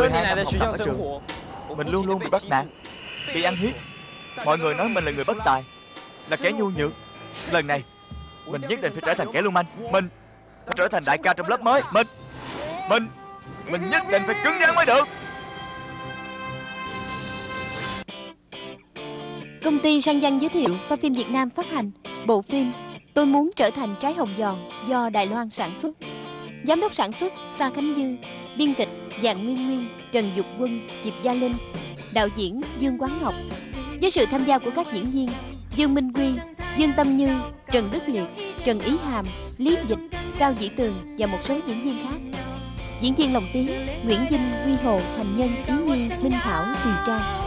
12 năm học tập ở trường. Mình luôn luôn bị bắt nạt. Bị ăn hiếp Mọi người nói mình là người bất tài Là kẻ nhu nhược. Lần này Mình nhất định phải trở thành kẻ lưu manh Mình phải trở thành đại ca trong lớp mới. Mình Mình Mình nhất định phải cứng rắn mới được. Công ty Sang Văn giới thiệu Pha phim Việt Nam phát hành Bộ phim Tôi muốn trở thành trái hồng giòn Do Đài Loan sản xuất. Giám đốc sản xuất Sa Khánh Dư Biên kịch Dạng Nguyên Nguyên Trần Dục Quân Diệp Gia Linh. Đạo diễn Dương Quán Ngọc. Với sự tham gia của các diễn viên Dương Minh Quy Dương Tâm Như Trần Đức Liệt Trần Ý Hàm Lý Dịch Cao Dĩ Tường Và một số diễn viên khác. Diễn viên lồng tiếng Nguyễn Vinh Quy Hồ Thành Nhân Ý Nhi, Minh Thảo Tùy Trang.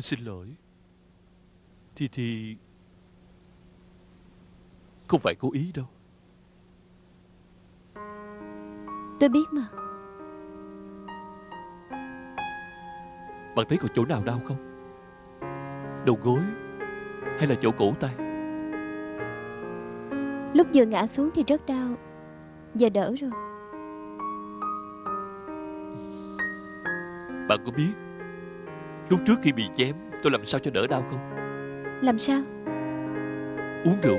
Tôi xin lỗi. Thì thì Không phải cố ý đâu. Tôi biết mà. Bạn thấy còn chỗ nào đau không? Đầu gối Hay là chỗ cổ tay? Lúc vừa ngã xuống thì rất đau. Giờ đỡ rồi. Bạn có biết Lúc trước khi bị chém Tôi làm sao cho đỡ đau không? Làm sao? Uống rượu.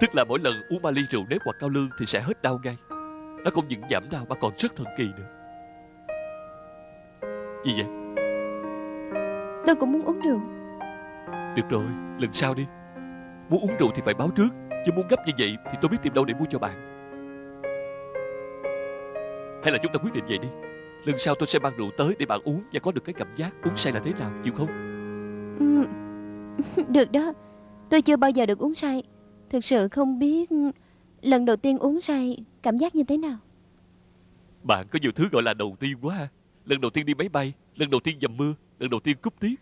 Tức là mỗi lần uống ba ly rượu nếp hoặc cao lương Thì sẽ hết đau ngay. Nó không những giảm đau mà còn rất thần kỳ nữa. Gì vậy? Tôi cũng muốn uống rượu. Được rồi, lần sau đi. Muốn uống rượu thì phải báo trước. Chứ muốn gấp như vậy thì tôi biết tìm đâu để mua cho bạn. Hay là chúng ta quyết định vậy đi Lần sau tôi sẽ mang rượu tới để bạn uống Và có được cái cảm giác uống say là thế nào Chịu không? Ừ. Được đó. Tôi chưa bao giờ được uống say. Thực sự không biết Lần đầu tiên uống say Cảm giác như thế nào. Bạn có nhiều thứ gọi là đầu tiên quá Lần đầu tiên đi máy bay Lần đầu tiên dầm mưa Lần đầu tiên cúp tiết.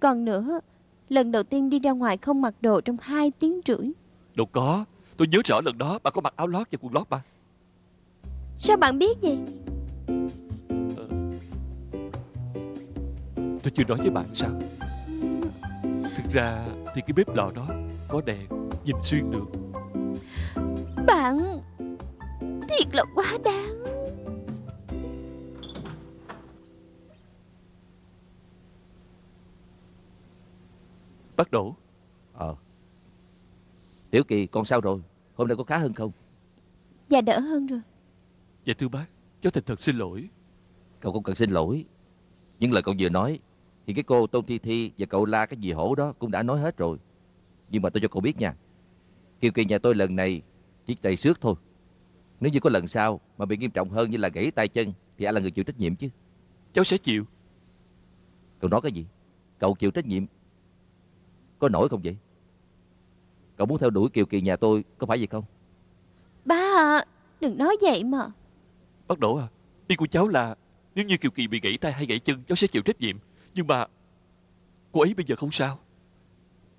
Còn nữa Lần đầu tiên đi ra ngoài không mặc đồ trong hai tiếng rưỡi. Đâu có. Tôi nhớ rõ lần đó bạn có mặc áo lót và quần lót mà. Sao bạn biết vậy Tôi chưa nói với bạn sao? Thực ra thì cái bếp lò đó Có đèn Nhìn xuyên được. Bạn Thiệt là quá đáng. Bắt đổ Ờ. Tiểu Kỳ con sao rồi? Hôm nay có khá hơn không? Dạ đỡ hơn rồi. Dạ thưa bác Cháu thành thật xin lỗi. Cậu không cần xin lỗi. Những lời cậu vừa nói Thì cái cô Tôn Thi Thi và cậu La cái gì hổ đó Cũng đã nói hết rồi. Nhưng mà tôi cho cậu biết nha Kiều Kỳ nhà tôi lần này Chỉ tay xước thôi. Nếu như có lần sau Mà bị nghiêm trọng hơn như là gãy tay chân Thì ai là người chịu trách nhiệm chứ. Cháu sẽ chịu. Cậu nói cái gì? Cậu chịu trách nhiệm. Có nổi không vậy? Cậu muốn theo đuổi Kiều Kỳ nhà tôi Có phải vậy không? Ba à Đừng nói vậy mà. Bắt đổ à Ý của cháu là Nếu như Kiều Kỳ bị gãy tay hay gãy chân Cháu sẽ chịu trách nhiệm Nhưng mà Cô ấy bây giờ không sao.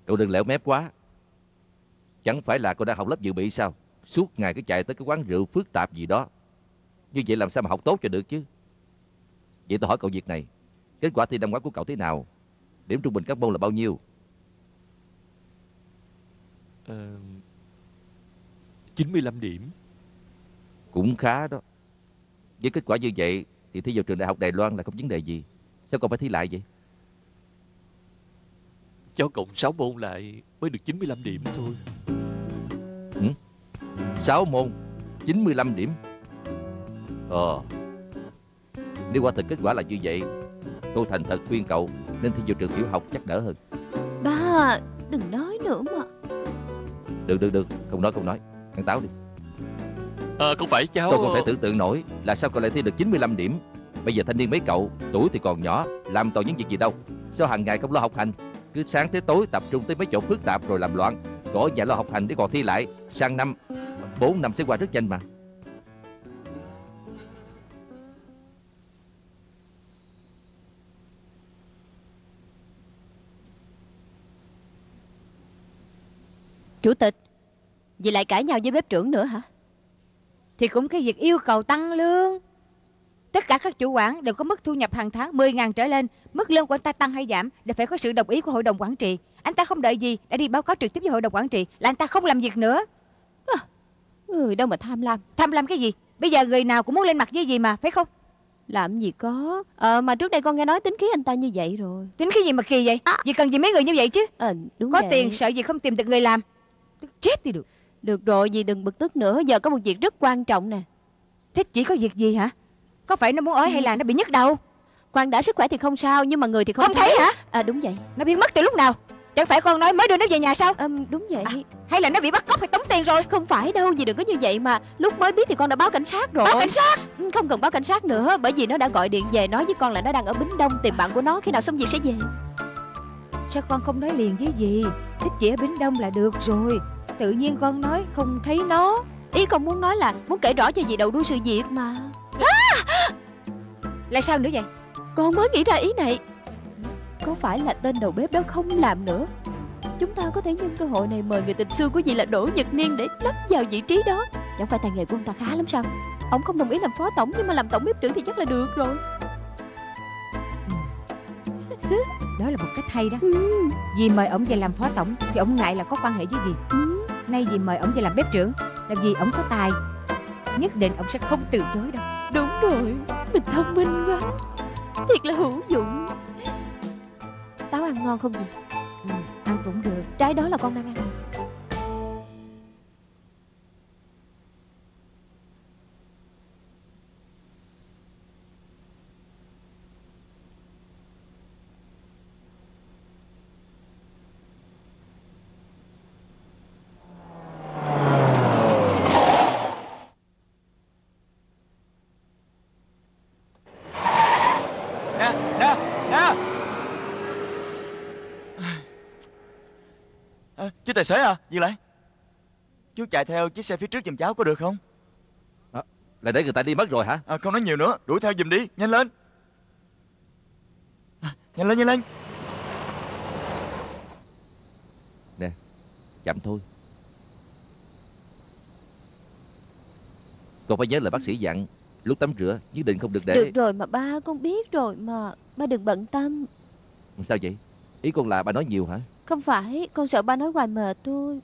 Cậu đừng lẻo mép quá. Chẳng phải là cô đang học lớp dự bị sao? Suốt ngày cứ chạy tới cái quán rượu phức tạp gì đó. Như vậy làm sao mà học tốt cho được chứ? Vậy tôi hỏi cậu việc này. Kết quả thi năm ngoái của cậu thế nào? Điểm trung bình các môn là bao nhiêu? Ờ, 95 điểm. Cũng khá đó. Với kết quả như vậy Thì thi vào trường đại học Đài Loan là không vấn đề gì Sao cậu phải thi lại vậy? Cháu cộng 6 môn lại Mới được 95 điểm thôi. 6 môn 95 điểm. Ờ. Nếu quả thật kết quả là như vậy Tôi thành thật khuyên cậu Nên thi vào trường tiểu học chắc đỡ hơn. Ba Đừng nói nữa mà. Được được được. Không nói không nói. Ăn táo đi. Ờ không phải cháu Tôi không thể tưởng tượng nổi Là sao cậu lại thi được 95 điểm Bây giờ thanh niên mấy cậu, Tuổi thì còn nhỏ, Làm toàn những việc gì đâu. Sao hàng ngày không lo học hành? Cứ sáng tới tối tập trung tới mấy chỗ phức tạp rồi làm loạn. Có nhà lo học hành để còn thi lại. Sang năm 4 năm sẽ qua rất nhanh mà. Chủ tịch, vì lại cãi nhau với bếp trưởng nữa hả? Thì cũng cái việc yêu cầu tăng lương. Tất cả các chủ quản đều có mức thu nhập hàng tháng 10.000 trở lên. Mức lương của anh ta tăng hay giảm Đều phải có sự đồng ý của hội đồng quản trị. Anh ta không đợi gì Đã đi báo cáo trực tiếp với hội đồng quản trị Là anh ta không làm việc nữa. Người đâu mà tham lam. Tham lam cái gì? Bây giờ người nào cũng muốn lên mặt với gì mà Phải không? Làm gì có. Ờ mà trước đây con nghe nói tính khí anh ta như vậy rồi. Tính cái gì mà kỳ vậy? Vì cần gì mấy người như vậy chứ? Ờ đúng Có vậy. tiền sợ gì không tìm được người làm. Chết đi được. Được rồi dì đừng bực tức nữa. Giờ có một việc rất quan trọng nè. Thế chỉ có việc gì hả Có phải nó muốn ói hay là nó bị nhức đầu? Quan đã sức khỏe thì không sao Nhưng mà người thì không, Không thấy hả? À đúng vậy. Nó biến mất từ lúc nào? Chẳng phải con nói mới đưa nó về nhà sao? Ờ, đúng vậy. À, Hay là nó bị bắt cóc hay tống tiền rồi? Không phải đâu dì đừng có như vậy mà. Lúc mới biết thì con đã báo cảnh sát rồi. Báo cảnh sát? Ừ, Không cần báo cảnh sát nữa Bởi vì nó đã gọi điện về nói với con là nó đang ở Bính Đông Tìm bạn của nó khi nào xong việc sẽ về. Sao con không nói liền với gì Thích chị ở Bính Đông là được rồi. Tự nhiên con nói không thấy nó. Ý con muốn nói là muốn kể rõ cho dì đầu đuôi sự việc mà Là sao nữa vậy? Con mới nghĩ ra ý này. Có phải là tên đầu bếp đó không làm nữa? Chúng ta có thể nhân cơ hội này mời người tình xưa của dì là Đỗ Nhật Niên để lấp vào vị trí đó. Chẳng phải tài nghề của ông ta khá lắm sao? Ông không đồng ý làm phó tổng nhưng mà làm tổng bếp trưởng thì chắc là được rồi. Đó là một cách hay đó. Vì mời ổng về làm phó tổng Thì ổng ngại là có quan hệ với gì? Ừ. Nay vì mời ổng về làm bếp trưởng Là vì ổng có tài. Nhất định ổng sẽ không từ chối đâu Đúng rồi Mình thông minh quá. Thiệt là hữu dụng. Táo ăn ngon không gì ừ, Ăn cũng được. Trái đó là con đang ăn Nè nè nè à, Chú tài xế à? Dừng lại? Chú chạy theo chiếc xe phía trước giùm cháu có được không? Là để người ta đi mất rồi hả? À, Không nói nhiều nữa Đuổi theo giùm đi Nhanh lên. À, Nhanh lên nhanh lên. Chậm thôi. Con phải nhớ lời bác sĩ dặn Lúc tắm rửa nhất định không được để Được rồi mà ba con biết rồi mà Ba đừng bận tâm. Sao vậy? Ý con là bà nói nhiều hả Không phải con sợ ba nói hoài mệt thôi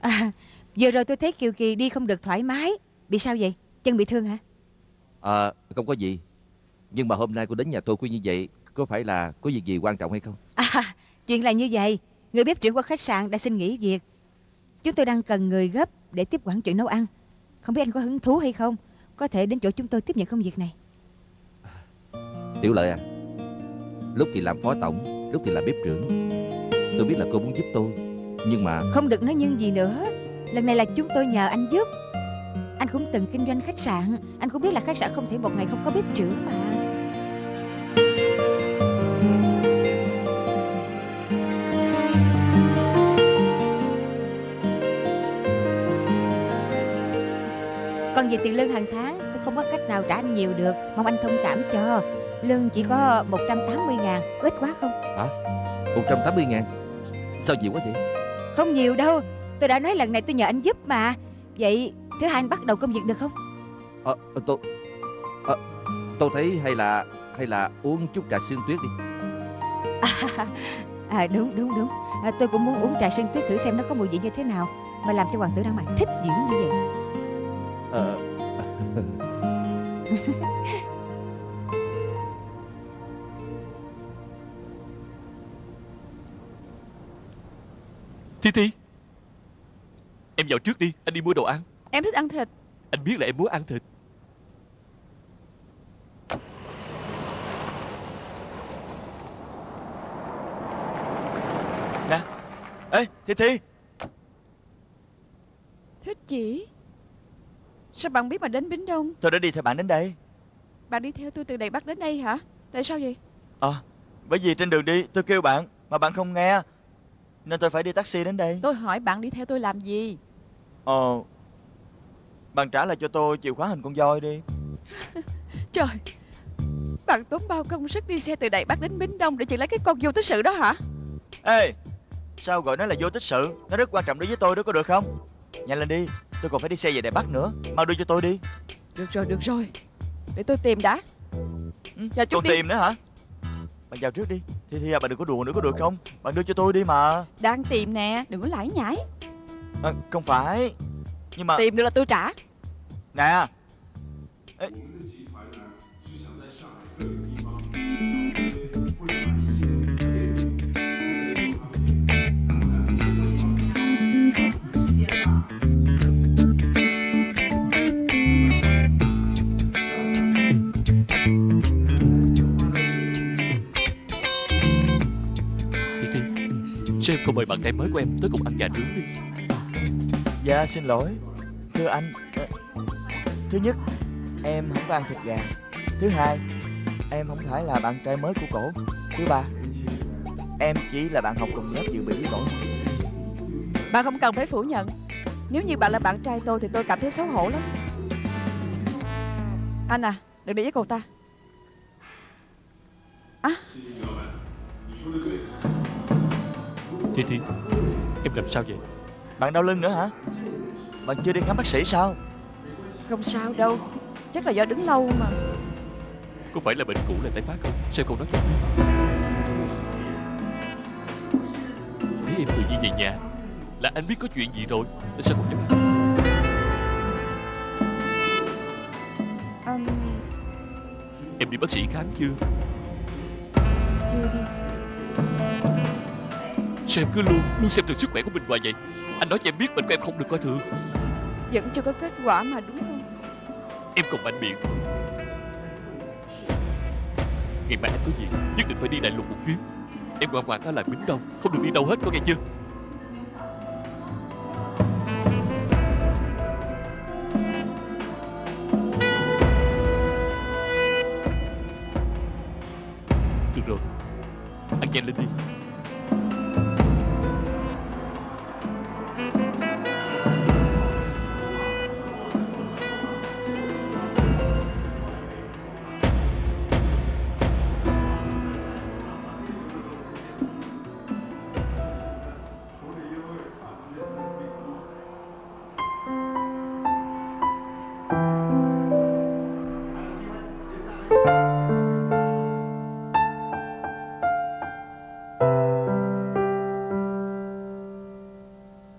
à, Vừa rồi tôi thấy Kiều Kỳ đi không được thoải mái Bị sao vậy Chân bị thương hả À không có gì Nhưng mà hôm nay cô đến nhà tôi khuyên như vậy Có phải là có việc gì quan trọng hay không À, chuyện là như vậy. Người bếp trưởng của khách sạn đã xin nghỉ việc. Chúng tôi đang cần người gấp để tiếp quản chuyện nấu ăn. Không biết anh có hứng thú hay không? Có thể đến chỗ chúng tôi tiếp nhận công việc này. Tiểu lợi à Lúc thì làm phó tổng Lúc thì làm bếp trưởng Tôi biết là cô muốn giúp tôi Nhưng mà Không được nói nhưng gì nữa. Lần này là chúng tôi nhờ anh giúp. Anh cũng từng kinh doanh khách sạn. Anh cũng biết là khách sạn không thể một ngày không có bếp trưởng mà. Về tiền lương hàng tháng Tôi không có cách nào trả anh nhiều được. Mong anh thông cảm cho. Lương chỉ có 180 ngàn Có ít quá không? 180 ngàn? Sao nhiều quá vậy? Không nhiều đâu. Tôi đã nói lần này tôi nhờ anh giúp mà. Vậy thứ hai anh bắt đầu công việc được không? Ờ tôi ờ, Tôi thấy hay là Hay là uống chút trà sương tuyết đi. À đúng đúng đúng. À, Tôi cũng muốn uống trà sân tuyết thử xem nó có mùi vị như thế nào Mà làm cho hoàng tử đang mạnh thích dữ như vậy. Ờ Thi Thi. Em vào trước đi Anh đi mua đồ ăn. Em thích ăn thịt. Anh biết là em muốn ăn thịt. Ê Thi Thi. Thích chỉ. Sao bạn biết mà đến Bính Đông? Tôi đã đi theo bạn đến đây. Bạn đi theo tôi từ Đài Bắc đến đây hả? Tại sao vậy? Bởi vì trên đường đi tôi kêu bạn Mà bạn không nghe Nên tôi phải đi taxi đến đây. Tôi hỏi bạn đi theo tôi làm gì? Ờ Bạn trả lại cho tôi chìa khóa hình con voi đi. Trời Bạn tốn bao công sức đi xe từ Đài Bắc đến Bính Đông Để chỉ lấy cái con vô tích sự đó hả? Ê Sao gọi nó là vô tích sự? Nó rất quan trọng đối với tôi đó có được không? Nhanh lên đi Tôi còn phải đi xe về Đài Bắc nữa. Mau đưa cho tôi đi. Được rồi được rồi. Để tôi tìm đã. Ừ, Dạ, chút Còn đi. tìm nữa hả Bạn vào trước đi. Thì thì à, bạn đừng có đùa nữa có được không? Bạn đưa cho tôi đi mà. Đang tìm nè Đừng có lải nhải à, Không phải. Nhưng mà Tìm được là tôi trả. Nè. Ê, Sao em không mời bạn trai mới của em tới cùng ăn gà nướng đi. Dạ xin lỗi. Thưa anh ờ, Thứ nhất Em không có ăn thịt gà. Thứ hai Em không phải là bạn trai mới của cổ. Thứ ba Em chỉ là bạn học cùng lớp dự bị với cổ Bạn không cần phải phủ nhận. Nếu như bạn là bạn trai tôi Thì tôi cảm thấy xấu hổ lắm. Anh à Đừng để với cô ta Thi Thi Em làm sao vậy? Bạn đau lưng nữa hả? Bạn chưa đi khám bác sĩ sao? Không sao đâu Chắc là do đứng lâu mà. Có phải là bệnh cũ là tái phát không? Sao em không nói biết Thấy em tự nhiên về nhà Là anh biết có chuyện gì rồi Tại sao không nói Anh? Em đi bác sĩ khám chưa? Chưa đi Sao em cứ luôn Luôn xem thường sức khỏe của mình hoài vậy? Anh nói cho em biết bệnh của em không được coi thường. Vẫn chưa có kết quả mà đúng không? Em còn mạnh miệng. Ngày mai anh có việc Nhất định phải đi Đại Lục một chuyến. Em ngoan ngoãn ở lại Bính Đông Không được đi đâu hết có nghe chưa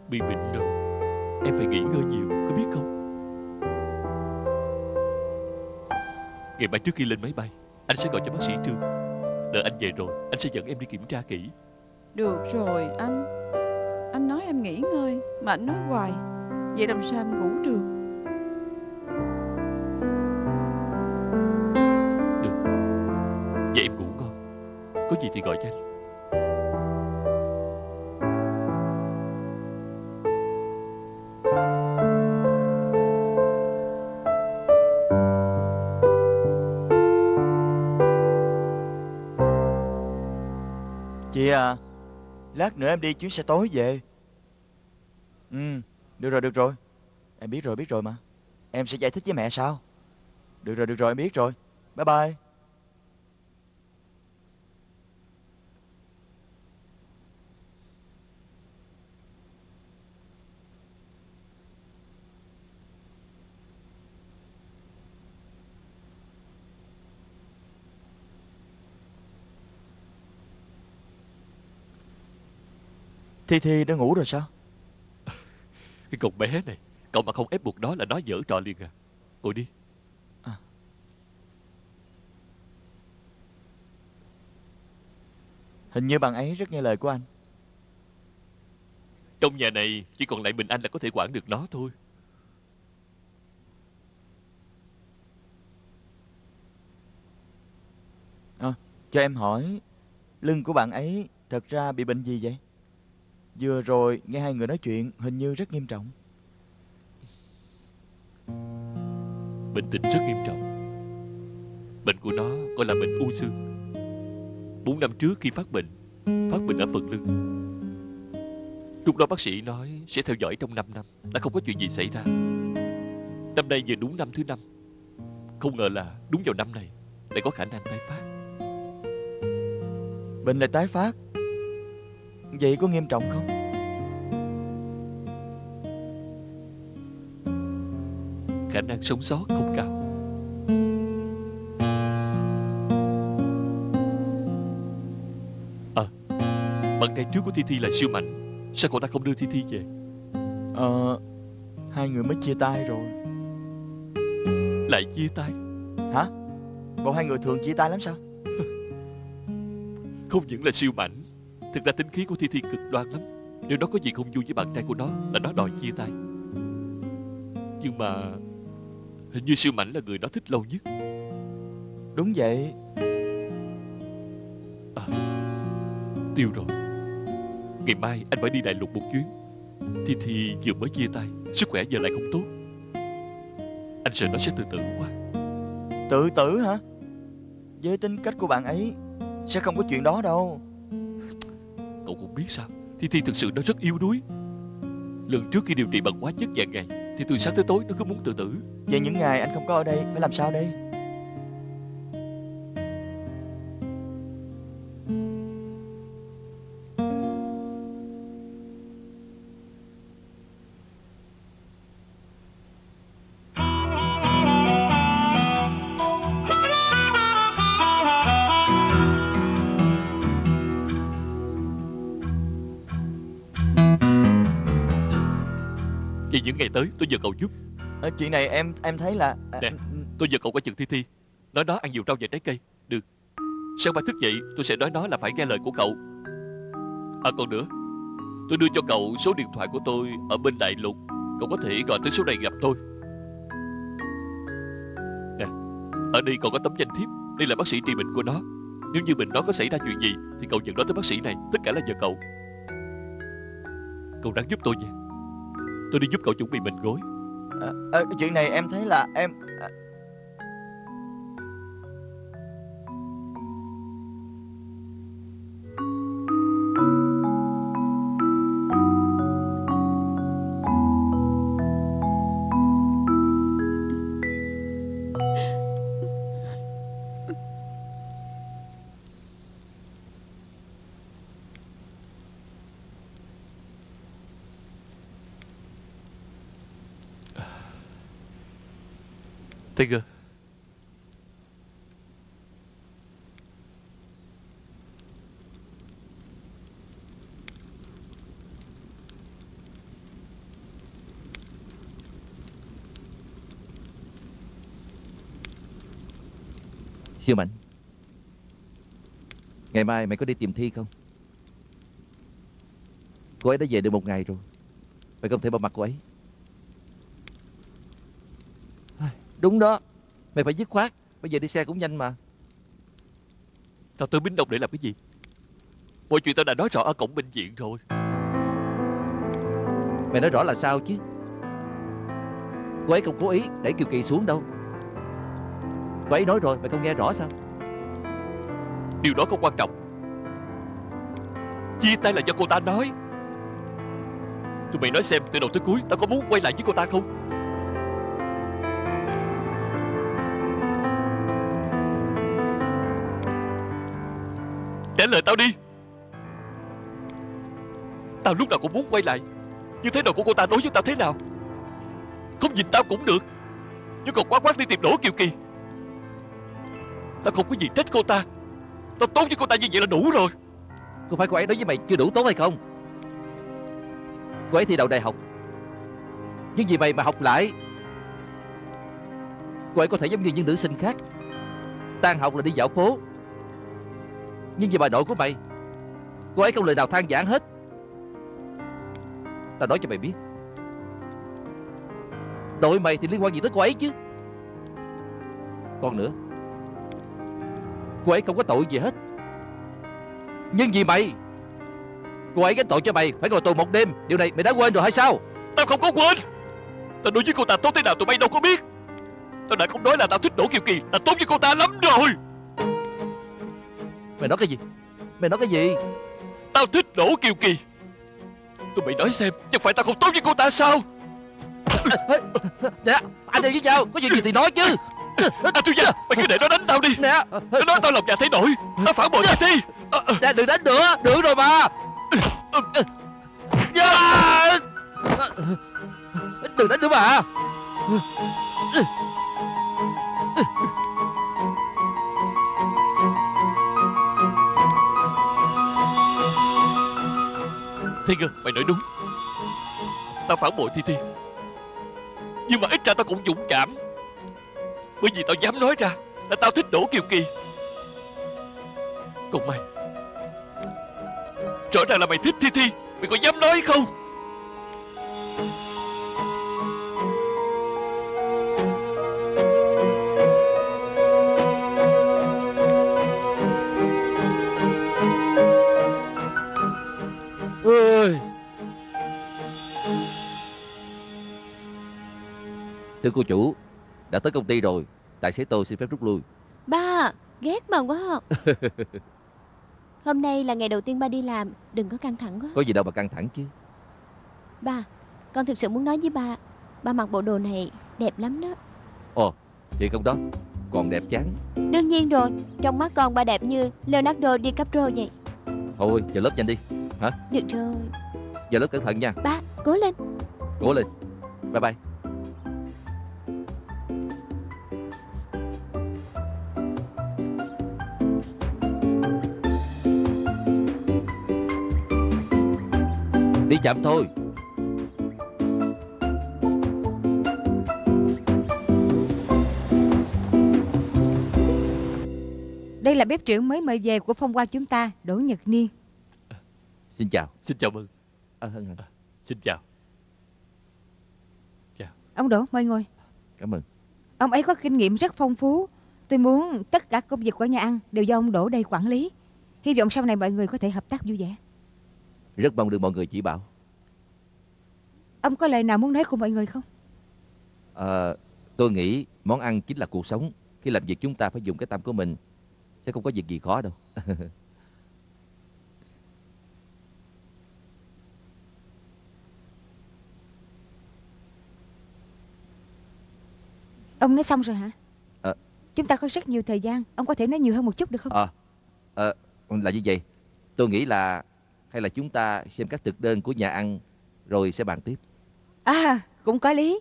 Bị bệnh rồi. Em phải nghỉ ngơi nhiều Có biết không? Ngày mai trước khi lên máy bay Anh sẽ gọi cho bác sĩ Trương. Đợi anh về rồi Anh sẽ dẫn em đi kiểm tra kỹ. Được rồi anh. Anh nói em nghỉ ngơi Mà anh nói hoài. Vậy làm sao em ngủ được? Vậy em ngủ ngon. Có gì thì gọi cho anh Lát nữa em đi chuyến xe tối về. Ừ Được rồi được rồi. Em biết rồi biết rồi mà. Em sẽ giải thích với mẹ sao Được rồi được rồi, em biết rồi. Bye bye. Thi Thi đã ngủ rồi sao? Cái con bé này. Cậu mà không ép buộc nó là nó dở trò liền à. Ngồi đi. Hình như bạn ấy rất nghe lời của anh. Trong nhà này chỉ còn lại mình anh là có thể quản được nó thôi. Cho em hỏi Lưng của bạn ấy thật ra bị bệnh gì vậy Vừa rồi nghe hai người nói chuyện Hình như rất nghiêm trọng. Bệnh tình rất nghiêm trọng. Bệnh của nó gọi là bệnh u xương. Bốn năm trước khi phát bệnh Phát bệnh ở phần lưng. Lúc đó bác sĩ nói Sẽ theo dõi trong 5 năm Đã không có chuyện gì xảy ra. Năm nay vừa đúng năm thứ năm. Không ngờ là đúng vào năm này Lại có khả năng tái phát. Bệnh lại tái phát Vậy có nghiêm trọng không? Khả năng sống sót không cao. À Bạn trai trước của Thi Thi là siêu mạnh. Sao cậu ta không đưa Thi Thi về? Ờ Hai người mới chia tay rồi. Lại chia tay? Hả? Bộ hai người thường chia tay lắm sao? Không những là siêu mạnh Thực ra tính khí của Thi Thi cực đoan lắm. Nếu nó có gì không vui với bạn trai của nó Là nó đòi chia tay. Nhưng mà Hình như siêu mạnh là người nó thích lâu nhất. Đúng vậy. Tiêu rồi. Ngày mai anh phải đi Đại Lục một chuyến. Thi Thi vừa mới chia tay Sức khỏe giờ lại không tốt. Anh sợ nó sẽ tự tử quá. Tự tử hả? Với tính cách của bạn ấy Sẽ không có chuyện đó đâu cũng biết sao? Thi Thi thực sự nó rất yếu đuối. Lần trước khi điều trị bằng hóa chất vài ngày, Thì từ sáng tới tối nó cứ muốn tự tử. Vậy những ngày anh không có ở đây, Phải làm sao đây? Tới tôi nhờ cậu giúp. Ờ, Chuyện này em em thấy là à, Nè. Tôi nhờ cậu qua chừng Thi Thi. Nói nó ăn nhiều rau và trái cây. Được. Sáng mai thức dậy tôi sẽ nói nó là phải nghe lời của cậu. À còn nữa Tôi đưa cho cậu số điện thoại của tôi Ở bên Đại Lục. Cậu có thể gọi tới số này gặp tôi. Nè Ở đây còn có tấm danh thiếp. Đây là bác sĩ trị bệnh của nó. Nếu như bệnh nó có xảy ra chuyện gì Thì cậu dẫn nó tới bác sĩ này. Tất cả là nhờ cậu. Cậu đáng giúp tôi nha Tôi đi giúp cậu chuẩn bị mình gối. À, à, Chuyện này em thấy là em à, Tiger Siêu mạnh, Ngày mai mày có đi tìm Thi không? Cô ấy đã về được một ngày rồi, Mày không thể bỏ mặt cô ấy Ai, Đúng đó. Mày phải dứt khoát. Bây giờ đi xe cũng nhanh mà. Tao tới Bính Đông để làm cái gì? Mọi chuyện tao đã nói rõ ở cổng bệnh viện rồi. Mày nói rõ là sao chứ? Cô ấy không cố ý đẩy Kiều Kỳ xuống đâu. Cô ấy nói rồi mày không nghe rõ sao? Điều đó không quan trọng. Chia tay là do cô ta nói. Tụi mày nói xem từ đầu tới cuối Tao có muốn quay lại với cô ta không Trả lời tao đi. Tao lúc nào cũng muốn quay lại. Nhưng thế nào của cô ta đối với tao thế nào? Không nhìn tao cũng được. Nhưng còn quá quát đi tìm đổ Kiều Kỳ. Tao không có gì trách cô ta. Tao tốt với cô ta như vậy là đủ rồi. Có phải cô ấy đối với mày chưa đủ tốt hay không? Cô ấy thi đậu đại học. Nhưng vì mày mà học lại, Cô ấy có thể giống như những nữ sinh khác. Tan học là đi dạo phố. Nhưng vì bà nội của mày, Cô ấy không lời nào than giảng hết. Tao nói cho mày biết, Đội mày thì liên quan gì tới cô ấy chứ? Còn nữa, Cô ấy không có tội gì hết. Nhưng vì mày, Cô ấy gánh tội cho mày Phải ngồi tù một đêm. Điều này mày đã quên rồi hay sao? Tao không có quên. Tao đối với cô ta tốt thế nào tụi bay đâu có biết. Tao đã không nói là tao thích Đỗ Kiều Kỳ, Là tốt với cô ta lắm rồi. Mày nói cái gì? Mày nói cái gì? Tao thích Đỗ Kiều Kỳ. Tụi mày nói xem Chẳng phải tao không tốt với cô ta sao? Nè Anh đi với nhau Có chuyện gì thì nói chứ. À Thu Gia Mày cứ để nó đánh tao đi. Nè. Nó nói tao lòng dạ thấy nổi Tao phản bội Thi Nè đừng đánh nữa Được rồi mà. Dạ. Đừng đánh nữa mà Thi Ngân mày nói đúng. Tao phản bội Thi Thi. Nhưng mà ít ra tao cũng dũng cảm. Bởi vì tao dám nói ra Là tao thích Đỗ Kiều Kỳ. Còn mày, Rõ ràng là mày thích Thi Thi. Mày có dám nói không? Thưa cô chủ Đã tới công ty rồi Tài xế tôi xin phép rút lui. Ba, ghét bà quá. Hôm nay là ngày đầu tiên ba đi làm Đừng có căng thẳng quá. Có gì đâu mà căng thẳng chứ. Ba, con thực sự muốn nói với ba Ba mặc bộ đồ này đẹp lắm đó. Thì không đó Còn đẹp chán. Đương nhiên rồi Trong mắt con ba đẹp như Leonardo DiCaprio vậy. Thôi giờ lớp nhanh đi Được rồi. Giờ lớp cẩn thận nha. Ba, cố lên. Cố lên. Bye bye Đi chậm thôi. Đây là bếp trưởng mới mời về của phong qua chúng ta Đỗ Nhật Niên. Xin chào. Xin chào mừng à, hạnh. Xin chào. Ông Đỗ mời ngồi. Cảm ơn. Ông ấy có kinh nghiệm rất phong phú. Tôi muốn tất cả công việc của nhà ăn Đều do ông Đỗ đây quản lý. Hy vọng sau này mọi người có thể hợp tác vui vẻ Rất mong được mọi người chỉ bảo. Ông có lời nào muốn nói cùng mọi người không? À, Tôi nghĩ món ăn chính là cuộc sống. Khi làm việc chúng ta phải dùng cái tâm của mình Sẽ không có việc gì khó đâu. Ông nói xong rồi hả? Ờ. Chúng ta có rất nhiều thời gian. Ông có thể nói nhiều hơn một chút được không? À, à, là như vậy. Tôi nghĩ là Hay là chúng ta xem các thực đơn của nhà ăn Rồi sẽ bàn tiếp? À cũng có lý.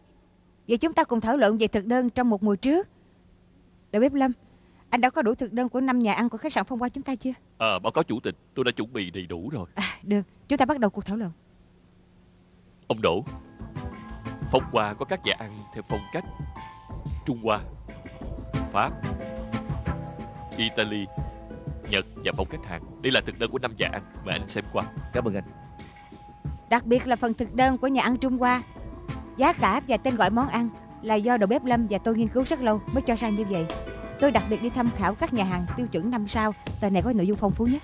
Vậy chúng ta cùng thảo luận về thực đơn trong một mùa trước. Đầu bếp Lâm Anh đã có đủ thực đơn của năm nhà ăn của khách sạn Phong Qua chúng ta chưa? À báo cáo chủ tịch Tôi đã chuẩn bị đầy đủ rồi. À được. Chúng ta bắt đầu cuộc thảo luận. Ông Đỗ Phong Hoa có các nhà ăn theo phong cách Trung Hoa Pháp Italy Nhật và phong cách Hàn. Đây là thực đơn của năm nhà ăn mà anh xem qua. Cảm ơn anh. Đặc biệt là phần thực đơn của nhà ăn Trung Hoa. Giá cả và tên gọi món ăn Là do đầu bếp Lâm và tôi nghiên cứu rất lâu Mới cho ra như vậy. Tôi đặc biệt đi tham khảo các nhà hàng tiêu chuẩn 5 sao. Tờ này có nội dung phong phú nhất.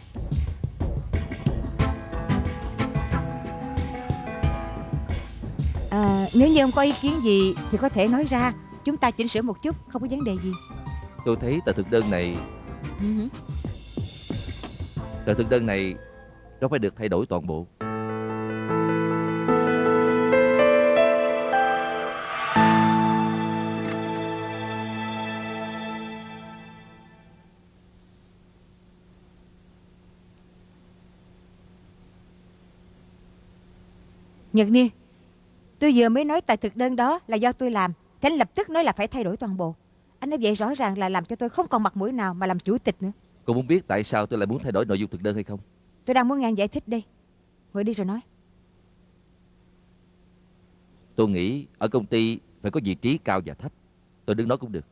À, Nếu như ông có ý kiến gì Thì có thể nói ra. Chúng ta chỉnh sửa một chút Không có vấn đề gì. Tôi thấy tờ thực đơn này Ừ. Tờ thực đơn này Nó phải được thay đổi toàn bộ. Nhật Niên Tôi vừa mới nói tại thực đơn đó là do tôi làm. Thế anh lập tức nói là phải thay đổi toàn bộ. Anh nói vậy rõ ràng là làm cho tôi không còn mặt mũi nào Mà làm chủ tịch nữa. Cô muốn biết tại sao tôi lại muốn thay đổi nội dung thực đơn hay không? Tôi đang muốn nghe giải thích đây. Ngồi đi rồi nói. Tôi nghĩ ở công ty phải có vị trí cao và thấp. Tôi đứng nói cũng được.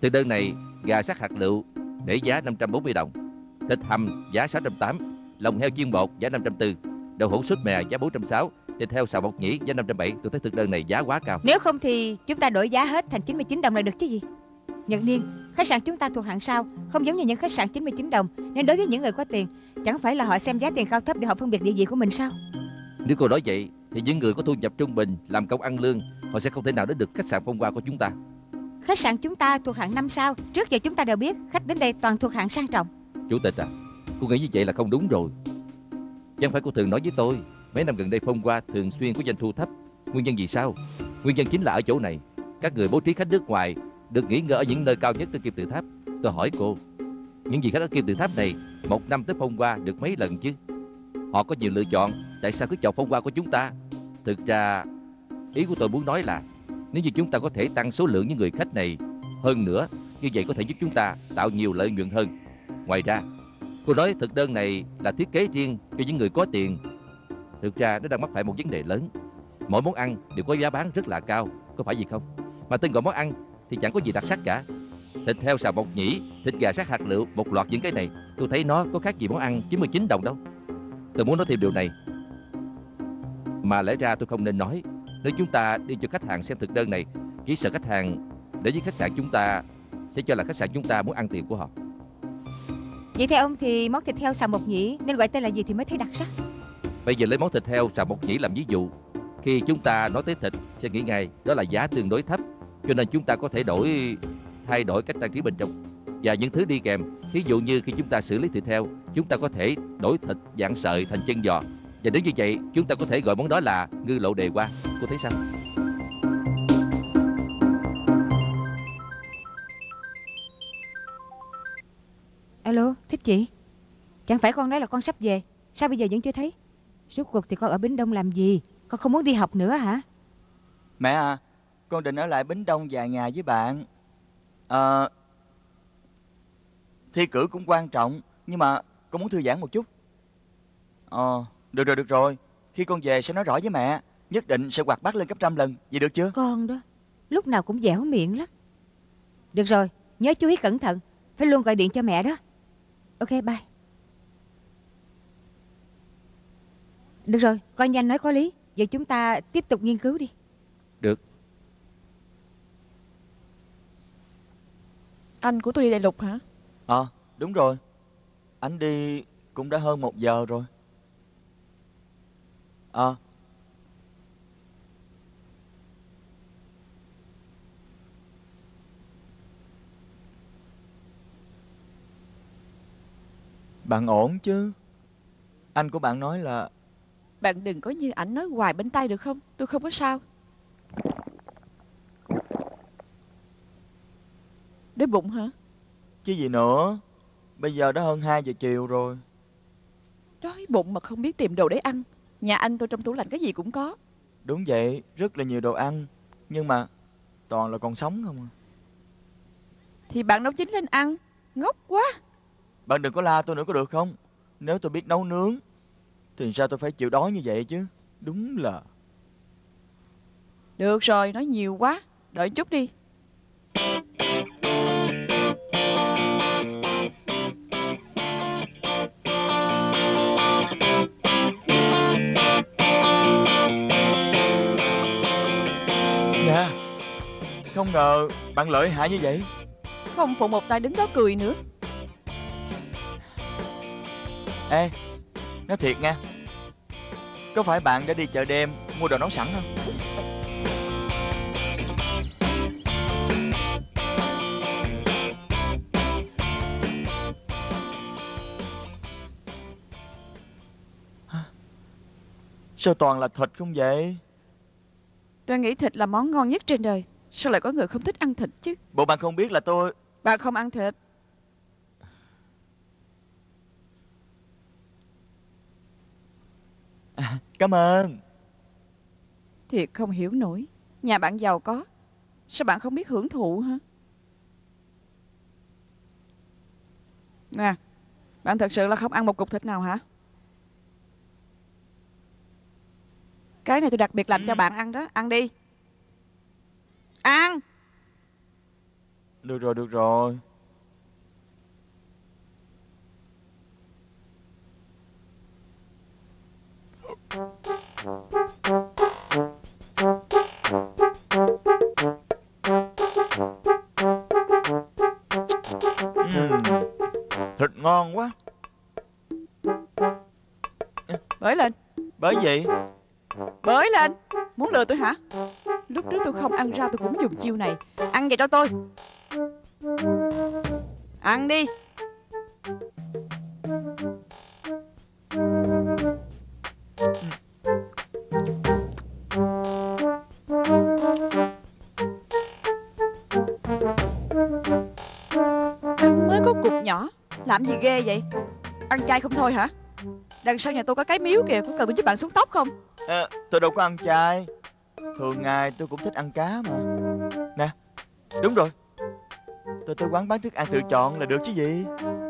Thực đơn này gà sát hạt lựu để giá 540 đồng. Thịt hầm giá 680 Lòng heo chiên bột giá 540 Đậu hũ sốt mè giá 460 Thịt heo xào bột nhĩ giá 570 Tôi thấy thực đơn này giá quá cao. Nếu không thì chúng ta đổi giá hết thành 99 đồng là được chứ gì? Nhật Niên Khách sạn chúng ta thuộc hạng sao? Không giống như những khách sạn 99 đồng. Nên đối với những người có tiền Chẳng phải là họ xem giá tiền cao thấp để họ phân biệt địa vị của mình sao? Nếu cô nói vậy Thì những người có thu nhập trung bình Làm công ăn lương Họ sẽ không thể nào đến được khách sạn phong hoa của chúng ta. Khách sạn chúng ta thuộc hạng 5 sao? Trước giờ chúng ta đều biết Khách đến đây toàn thuộc hạng sang trọng. Chủ tịch à Cô nghĩ như vậy là không đúng rồi. Chẳng phải cô thường nói với tôi Mấy năm gần đây phong hoa thường xuyên có doanh thu thấp. Nguyên nhân vì sao? Nguyên nhân chính là ở chỗ này Các người bố trí khách nước ngoài được nghỉ ngơi ở những nơi cao nhất trên kim tự tháp. Tôi hỏi cô, Những vị khách ở kim tự tháp này, Một năm tới phong qua được mấy lần chứ? Họ có nhiều lựa chọn, Tại sao cứ chọn phong qua của chúng ta? Thực ra, Ý của tôi muốn nói là, Nếu như chúng ta có thể tăng số lượng những người khách này Hơn nữa, Như vậy có thể giúp chúng ta tạo nhiều lợi nhuận hơn. Ngoài ra, Cô nói thực đơn này là thiết kế riêng cho những người có tiền. Thực ra, nó đang mắc phải một vấn đề lớn. Mỗi món ăn đều có giá bán rất là cao, Có phải gì không? Mà tên gọi món ăn thì chẳng có gì đặc sắc cả. Thịt heo xào bột nhĩ Thịt gà sát hạt lựu Một loạt những cái này Tôi thấy nó có khác gì món ăn 99 đồng đâu. Tôi muốn nói thêm điều này. Mà lẽ ra tôi không nên nói Nếu chúng ta đi cho khách hàng xem thực đơn này Chỉ sợ khách hàng đến với khách sạn chúng ta Sẽ cho là khách sạn chúng ta muốn ăn tiền của họ. Vậy theo ông thì món thịt heo xào mộc nhĩ Nên gọi tên là gì thì mới thấy đặc sắc? Bây giờ lấy món thịt heo xào bột nhĩ làm ví dụ. Khi chúng ta nói tới thịt Sẽ nghĩ ngay đó là giá tương đối thấp Cho nên chúng ta có thể đổi Thay đổi cách trang trí bên trong. Và những thứ đi kèm Ví dụ như khi chúng ta xử lý thịt heo Chúng ta có thể đổi thịt dạng sợi thành chân giò. Và nếu như vậy chúng ta có thể gọi món đó là ngư lậu đề qua. Cô thấy sao? Alo thích chị. Chẳng phải con nói là con sắp về. Sao bây giờ vẫn chưa thấy? Rốt cuộc thì con ở Bến Đông làm gì? Con không muốn đi học nữa hả? Mẹ à Con định ở lại Bến Đông vài ngày với bạn. Ờ Thi cử cũng quan trọng Nhưng mà con muốn thư giãn một chút. Ờ Được rồi được rồi. Khi con về sẽ nói rõ với mẹ Nhất định sẽ quạt bát lên gấp trăm lần. Vậy được chưa? Con đó Lúc nào cũng dẻo miệng lắm. Được rồi Nhớ chú ý cẩn thận Phải luôn gọi điện cho mẹ đó. Ok bye. Được rồi Coi nhanh nói có lý. Giờ chúng ta tiếp tục nghiên cứu đi. Được Anh của tôi đi đại lục hả? Ờ đúng rồi. Anh đi cũng đã hơn một giờ rồi. Ờ Bạn ổn chứ? Anh của bạn nói là Bạn đừng có như ảnh nói hoài bên tay được không? Tôi không có sao Đói bụng hả? Chứ gì nữa. Bây giờ đã hơn 2 giờ chiều rồi. Đói bụng mà không biết tìm đồ để ăn. Nhà anh tôi trong tủ lạnh cái gì cũng có. Đúng vậy Rất là nhiều đồ ăn. Nhưng mà Toàn là còn sống không à? Thì bạn nấu chín lên ăn. Ngốc quá. Bạn đừng có la tôi nữa có được không? Nếu tôi biết nấu nướng Thì sao tôi phải chịu đói như vậy chứ? Đúng là Được rồi nói nhiều quá. Đợi chút đi Không ngờ bạn lợi hại như vậy. Không phụ một tay đứng đó cười nữa. Ê Nói thiệt nha. Có phải bạn đã đi chợ đêm Mua đồ nấu sẵn không? Hả? Sao toàn là thịt không vậy? Tôi nghĩ thịt là món ngon nhất trên đời Sao lại có người không thích ăn thịt chứ? Bộ bạn không biết là tôi Bạn không ăn thịt. Cảm ơn. Thiệt không hiểu nổi. Nhà bạn giàu có. Sao bạn không biết hưởng thụ hả? Nè Bạn thật sự là không ăn một cục thịt nào hả? Cái này tôi đặc biệt làm cho bạn ăn đó. Ăn đi Ăn Được rồi, được rồi. Uhm, Thịt ngon quá. Bới lên. Bới gì? Bới lên. Muốn lừa tôi hả? Lúc trước tôi không ăn rau tôi cũng dùng chiêu này. Ăn vậy cho tôi. Ăn đi. Ăn mới có cục nhỏ. Làm gì ghê vậy? Ăn chay không thôi hả? Đằng sau nhà tôi có cái miếu kìa Có cần tôi giúp bạn xuống tóc không? À, Tôi đâu có ăn chay. Thường ngày tôi cũng thích ăn cá mà. Nè Đúng rồi. Tôi tới quán bán thức ăn tự chọn là được chứ gì?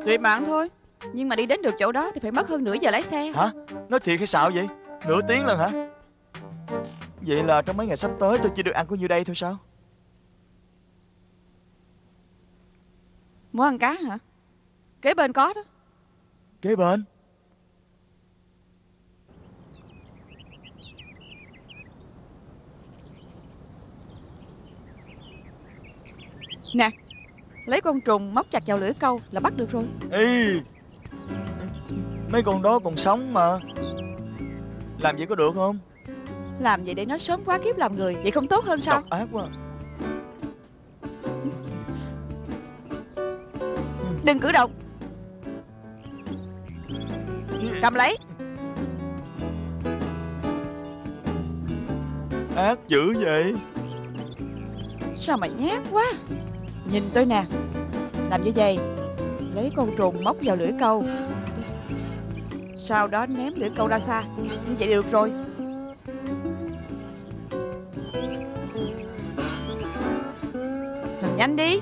Tùy bạn thôi. Nhưng mà đi đến được chỗ đó thì phải mất hơn nửa giờ lái xe. Hả? Nói thiệt hay sao vậy? Nửa tiếng lần hả? Vậy là trong mấy ngày sắp tới tôi chỉ được ăn có nhiêu đây thôi sao? Muốn ăn cá hả? Kế bên có đó. Kế bên Nè Lấy con trùng móc chặt vào lưỡi câu là bắt được rồi. Ê Mấy con đó còn sống mà. Làm vậy có được không? Làm vậy để nó sớm quá kiếp làm người Vậy không tốt hơn sao? Độc ác quá. Đừng cử động. Cầm lấy. Ác dữ vậy. Sao mà nhát quá Nhìn tôi nè. Làm như vậy, Lấy con trùng móc vào lưỡi câu. Sau đó ném lưỡi câu ra xa. Như vậy được rồi. Làm nhanh đi.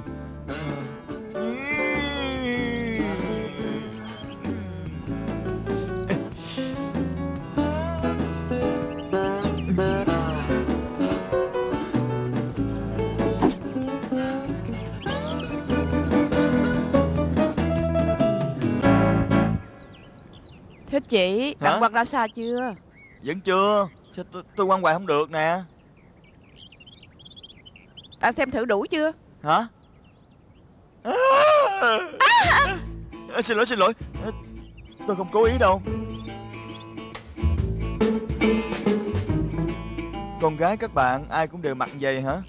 Chị Hả? Đặt quạt ra xa chưa? Vẫn chưa. Sao tôi, tôi quăng hoài không được nè. Đã xem thử đủ chưa? Hả? À, À, Xin lỗi xin lỗi. Tôi không cố ý đâu. Con gái các bạn ai cũng đều mặc vậy hả?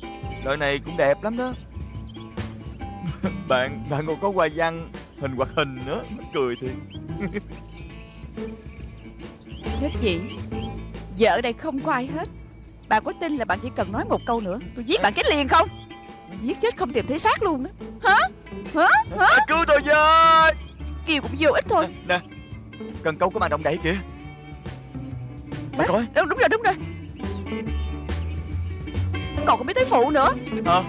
Loại này cũng đẹp lắm đó. Bạn bạn còn có hoa văn Hình hoạt hình nữa. Mắc cười thì Thế chị Giờ ở đây không có ai hết. Bạn có tin là bạn chỉ cần nói một câu nữa Tôi giết bạn chết liền không? Giết chết không tìm thấy xác luôn đó. Hả? Hả? Hả? Cứu tôi với! Kêu cũng vô ích thôi. Nè Cần câu có bàn động đẩy kìa. Bạn coi. Đúng, đúng rồi đúng rồi. Còn có mấy tới phụ nữa. Hả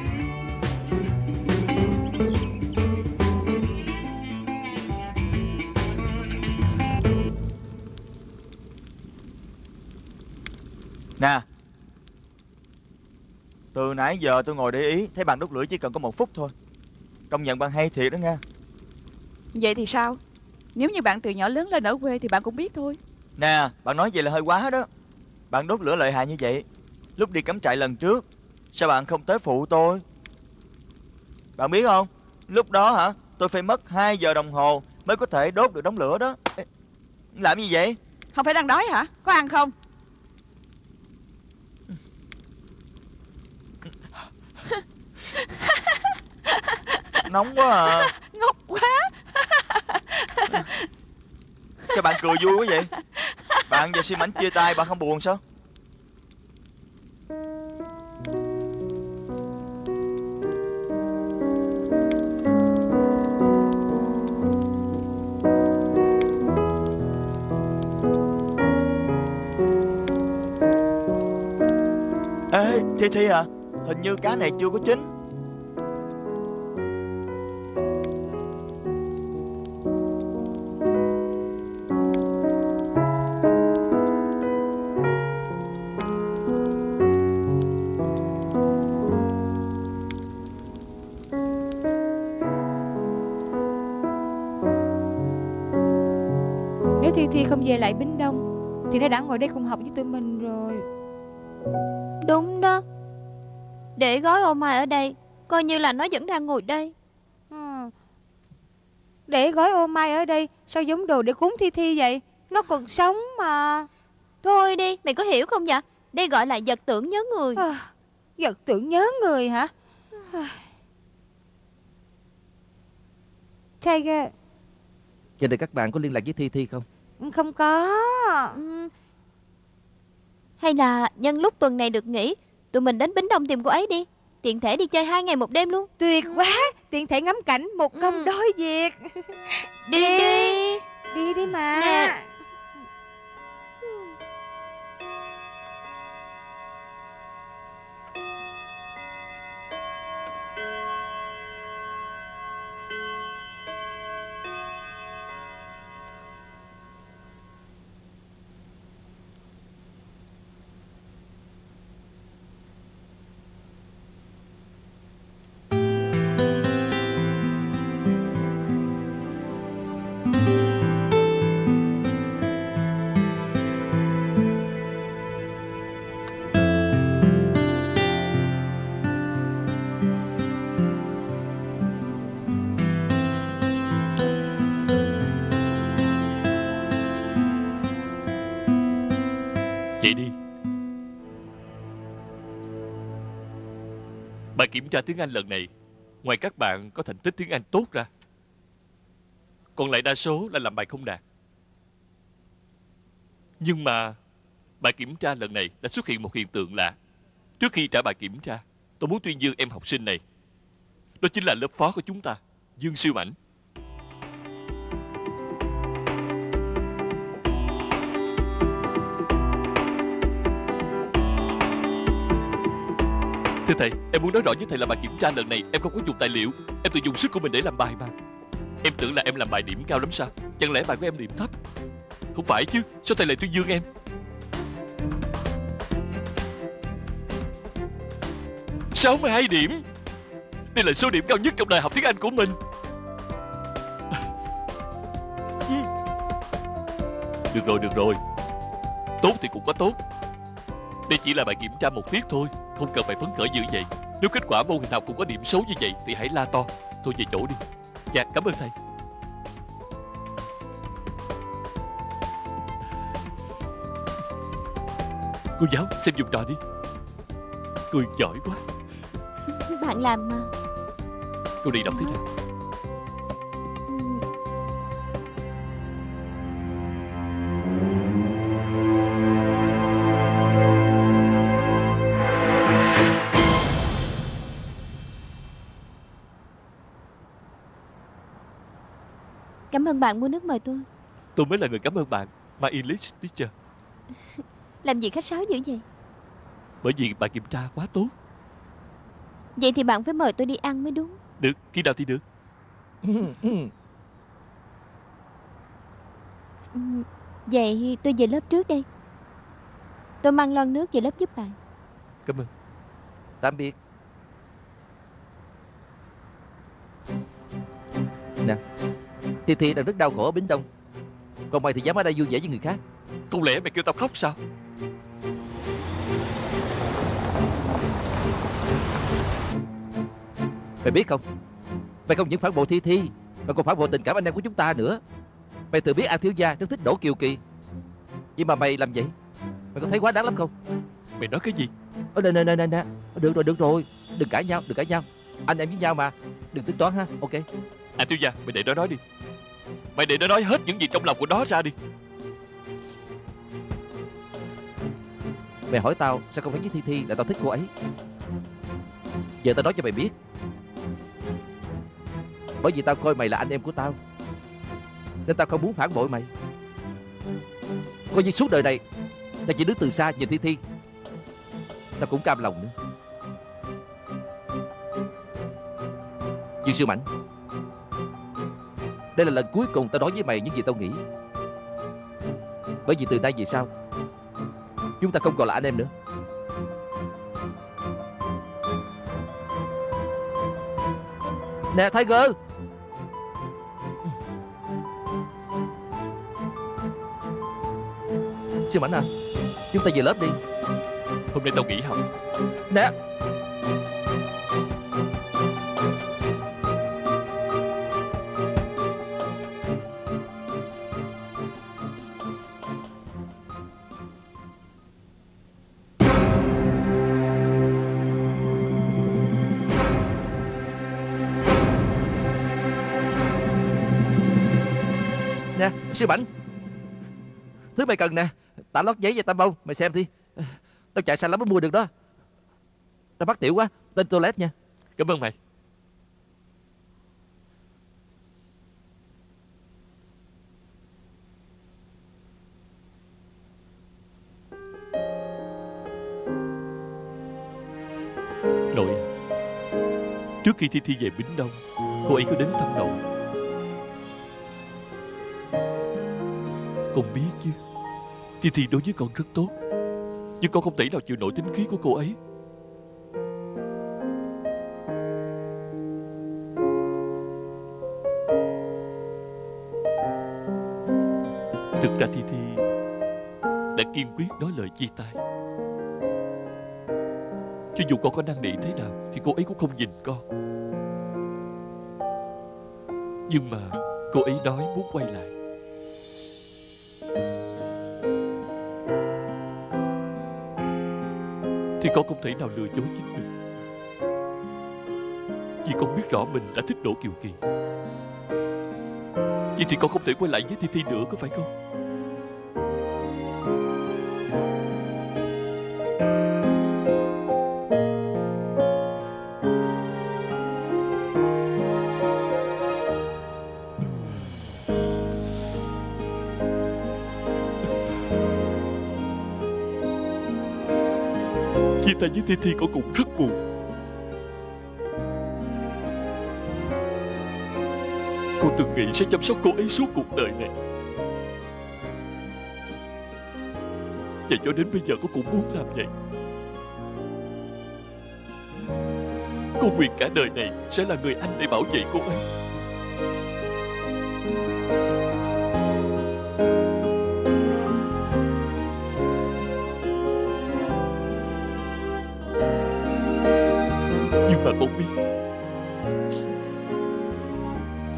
Nè. Từ nãy giờ tôi ngồi để ý Thấy bạn đốt lửa chỉ cần có một phút thôi. Công nhận bạn hay thiệt đó nha. Vậy thì sao? Nếu như bạn từ nhỏ lớn lên ở quê Thì bạn cũng biết thôi. Nè bạn nói vậy là hơi quá đó. Bạn đốt lửa lợi hại như vậy Lúc đi cắm trại lần trước Sao bạn không tới phụ tôi? Bạn biết không? Lúc đó hả Tôi phải mất 2 giờ đồng hồ Mới có thể đốt được đống lửa đó. Ê, Làm gì vậy? Không phải đang đói hả? Có ăn không Nóng quá à. Ngốc quá. Sao bạn cười vui quá vậy? Bạn và Sim ảnh chia tay bạn không buồn sao? Ê Thi Thi à Hình như cá này chưa có chín Thi Thi không về lại Bính Đông Thì nó đã ngồi đây cùng học với tụi mình rồi. Đúng đó. Để gói ô mai ở đây Coi như là nó vẫn đang ngồi đây. Ừ. Để gói ô mai ở đây Sao giống đồ để cúng thi thi vậy? Nó còn sống mà. Thôi đi mày có hiểu không vậy? Đây gọi là vật tưởng nhớ người. À, Vật tưởng nhớ người hả? Tiger. Cho nên các bạn có liên lạc với Thi Thi không Không có Ừm. Hay là nhân lúc tuần này được nghỉ Tụi mình đến Bính Đông tìm cô ấy đi Tiện thể đi chơi hai ngày một đêm luôn Tuyệt quá Tiện thể ngắm cảnh một công Ừ. đôi việc Đi Đi. đi Đi đi mà Nè. Bài kiểm tra tiếng Anh lần này. Ngoài các bạn có thành tích tiếng Anh tốt ra. Còn lại đa số là làm bài không đạt. Nhưng mà Bài kiểm tra lần này đã xuất hiện một hiện tượng lạ. Trước khi trả bài kiểm tra, Tôi muốn tuyên dương em học sinh này. Đó chính là lớp phó của chúng ta, Dương Siêu Mảnh. Thưa thầy, em muốn nói rõ với thầy là bài kiểm tra lần này em không có dùng tài liệu. Em tự dùng sức của mình để làm bài mà. Em tưởng là em làm bài điểm cao lắm sao? Chẳng lẽ bài của em điểm thấp? Không phải chứ, sao thầy lại tuyên dương em? 62 điểm. Đây là số điểm cao nhất trong đời học tiếng Anh của mình. Được rồi, được rồi. Tốt thì cũng có tốt. Đây chỉ là bài kiểm tra một tiết thôi. Không cần phải phấn khởi dữ vậy. Nếu kết quả môn hình học cũng có điểm xấu như vậy Thì hãy la to. Thôi về chỗ đi. Dạ, cảm ơn thầy. Cô giáo, xem dùng trò đi. Cô giỏi quá. Bạn làm mà. Cô đi đọc thế nào bạn mua nước mời tôi. Tôi mới là người cảm ơn bạn. My English teacher Làm gì khách sáo dữ vậy? Bởi vì bạn kiểm tra quá tốt. Vậy thì bạn phải mời tôi đi ăn mới đúng. Được, khi nào thì được? Ừm, Vậy tôi về lớp trước đây. Tôi mang lon nước về lớp giúp bạn. Cảm ơn. Tạm biệt Thi Thi đang rất đau khổ ở Bính Đông. Còn mày thì dám ở đây vui vẻ với người khác. Không lẽ mày kêu tao khóc sao? Mày biết không? Mày không những phản bội Thi Thi Mà còn phản bội tình cảm anh em của chúng ta nữa. Mày tự biết An Thiếu Gia rất thích Đỗ Kiều Kỳ. Nhưng mà mày làm vậy Mày có thấy quá đáng lắm không? Mày nói cái gì? Ơ nè nè nè nè nè. Được rồi được rồi. Đừng cãi nhau đừng cãi nhau. Anh em với nhau mà. Đừng tính toán ha. Ok. À tiêu gia, mày để nó nói đi Mày để nó nói hết những gì trong lòng của nó ra đi. Mày hỏi tao sao không phải với Thi Thi là tao thích cô ấy. Giờ tao nói cho mày biết. Bởi vì tao coi mày là anh em của tao, Nên tao không muốn phản bội mày. Coi như suốt đời này, Tao chỉ đứng từ xa nhìn Thi Thi. Tao cũng cam lòng nữa. Dương Siêu Mạnh đây là lần cuối cùng tao nói với mày những gì tao nghĩ. Bởi vì từ nay về sau Chúng ta không còn là anh em nữa. Nè Tiger! Siêu Mạnh à Chúng ta về lớp đi. Hôm nay tao nghỉ học. Nè siêu bảnh, Thứ mày cần nè Tả lót giấy và tam bông Mày xem đi Tao chạy xa lắm mới mua được đó. Tao bắt tiểu quá Lên toilet nha. Cảm ơn mày. Nội à, Trước khi Thi Thi về Bính Đông Cô ấy có đến thăm nội. Con biết chứ Thi Thi đối với con rất tốt. Nhưng con không thể nào chịu nổi tính khí của cô ấy. Thực ra Thi Thi Đã kiên quyết nói lời chia tay. Cho dù con có năng nỉ thế nào Thì cô ấy cũng không nhìn con. Nhưng mà Cô ấy nói muốn quay lại. Con không thể nào lừa dối chính mình. Vì con biết rõ mình đã thích Đỗ Kiều Kỳ. Vậy thì con không thể quay lại với Thi Thi nữa, có phải không? Ta với Thi Thi con cũng rất buồn. Cô từng nghĩ sẽ chăm sóc cô ấy suốt cuộc đời này. Và cho đến bây giờ cô cũng muốn làm vậy. Cô nguyện cả đời này sẽ là người anh để bảo vệ cô ấy.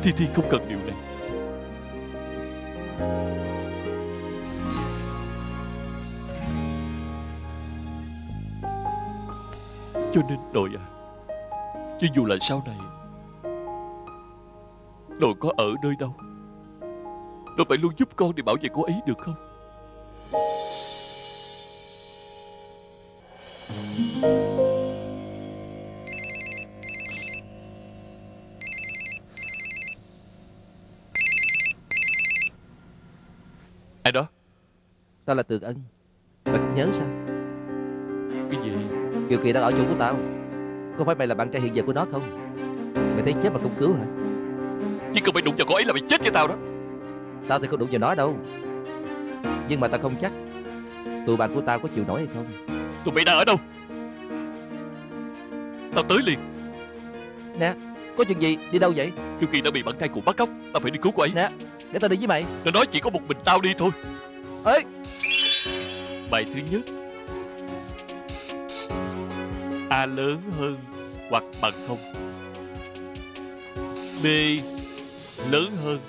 Thi Thi không cần điều này. Cho nên nội à Cho dù là sau này Nội có ở nơi đâu Nội phải luôn giúp con để bảo vệ cô ấy được không? Tao là Tường Ân. Mày không nhớ sao? Cái gì? Kiều Kỳ đang ở chỗ của tao. Có phải mày là bạn trai hiện giờ của nó không? Mày thấy chết mà không cứu hả? Chỉ cần mày đụng vào cô ấy là mày chết với tao đó. Tao thì không đụng vào nó đâu. Nhưng mà tao không chắc Tụi bạn của tao có chịu nổi hay không. Tụi mày đang ở đâu? Tao tới liền. Nè Có chuyện gì? Đi đâu vậy? Kiều Kỳ đã bị bạn trai cũ bắt cóc Tao phải đi cứu cô ấy. Nè Để tao đi với mày. Nó nói chỉ có một mình tao đi thôi Ê! Bài thứ nhất. A lớn hơn hoặc bằng không? B lớn hơn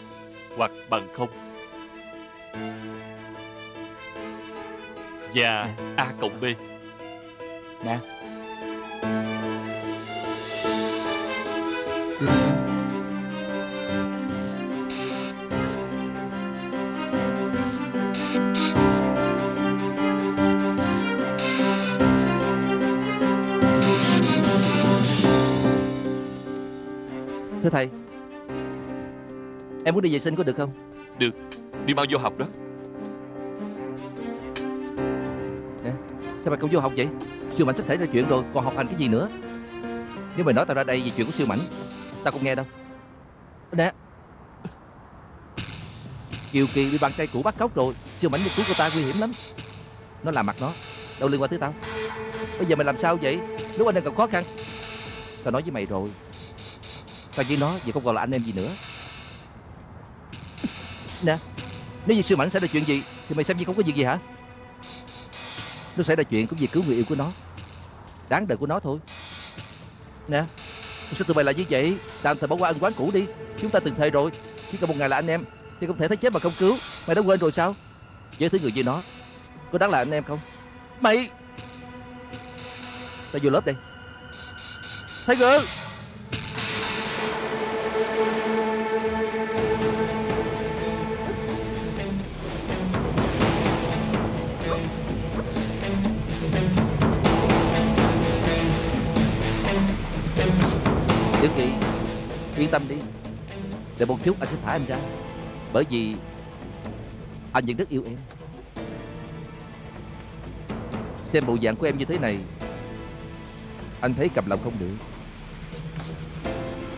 hoặc bằng không? Và A cộng B. Nè Thưa thầy Em muốn đi vệ sinh có được không? Đi mau vô học đó. Sao mày không vô học vậy? Siêu mảnh sắp xảy ra chuyện rồi Còn học hành cái gì nữa? Nếu mày nói tao ra đây vì chuyện của siêu mảnh Tao không nghe đâu. Nè. Kiều Kỳ bị bạn trai cũ bắt cóc rồi Siêu mảnh đi cứu cô ta nguy hiểm lắm. Nó làm mặt nó Đâu liên quan tới tao. Bây giờ mày làm sao vậy? Lúc anh đang gặp khó khăn Tao nói với mày rồi Tao với nó giờ không còn là anh em gì nữa. Nè, Nếu như sư mảnh xảy ra chuyện gì, Thì mày xem như không có việc gì hả? Nó xảy ra chuyện cũng vì cứu người yêu của nó. Đáng đời của nó thôi. Nè, Sao tụi mày lại như vậy? Tạm thời bỏ qua ân quán cũ đi. Chúng ta từng thề rồi. Chỉ cần một ngày là anh em, Thì không thể thấy chết mà không cứu. Mày đã quên rồi sao? Với thứ người như nó, Có đáng là anh em không? Mày! Tao vô lớp đây. Thấy gương Yên tâm đi. Để một chút anh sẽ thả em ra. Bởi vì Anh vẫn rất yêu em. Xem bộ dạng của em như thế này, Anh thấy cầm lòng không được.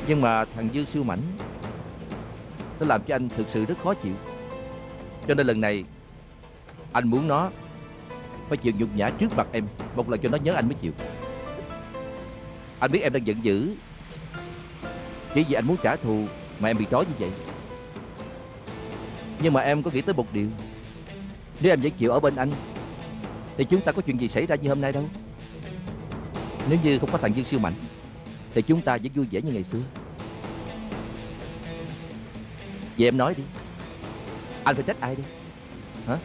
Nhưng mà thằng Dương siêu mảnh, Nó làm cho anh thực sự rất khó chịu. Cho nên lần này, Anh muốn nó Phải chịu nhục nhã trước mặt em, Một lần cho nó nhớ anh mới chịu. Anh biết em đang giận dữ chỉ vì anh muốn trả thù Mà em bị trói như vậy. Nhưng mà em có nghĩ tới một điều. Nếu em vẫn chịu ở bên anh, Thì chúng ta có chuyện gì xảy ra như hôm nay đâu. Nếu như không có thằng Dương siêu mạnh, Thì chúng ta vẫn vui vẻ như ngày xưa. Vậy em nói đi. Anh phải trách ai đi? Hả?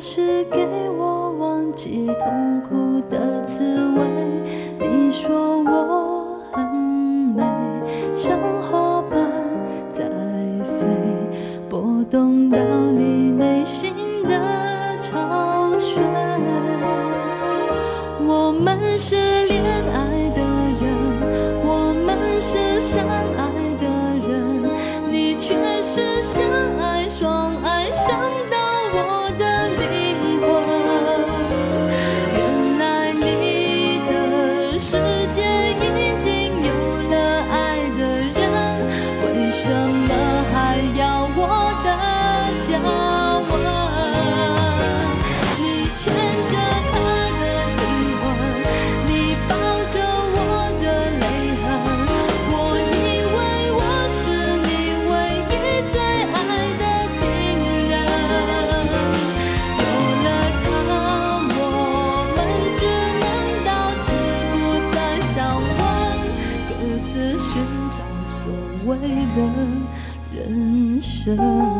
是给我忘记痛苦的滋味。生。